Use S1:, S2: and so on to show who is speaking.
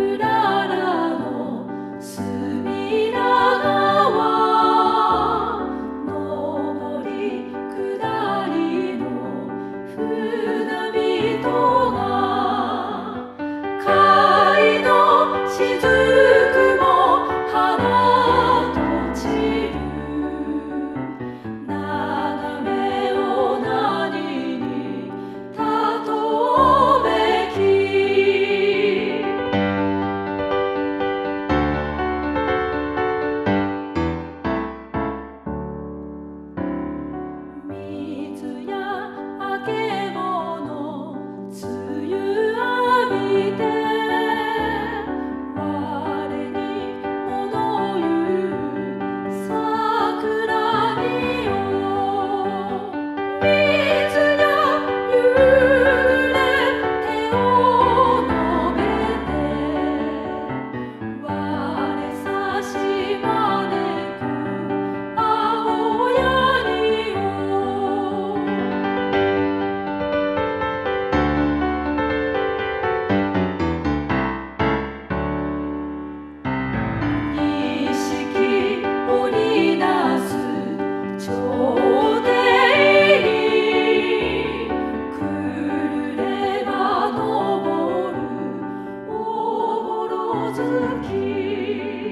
S1: word to keep.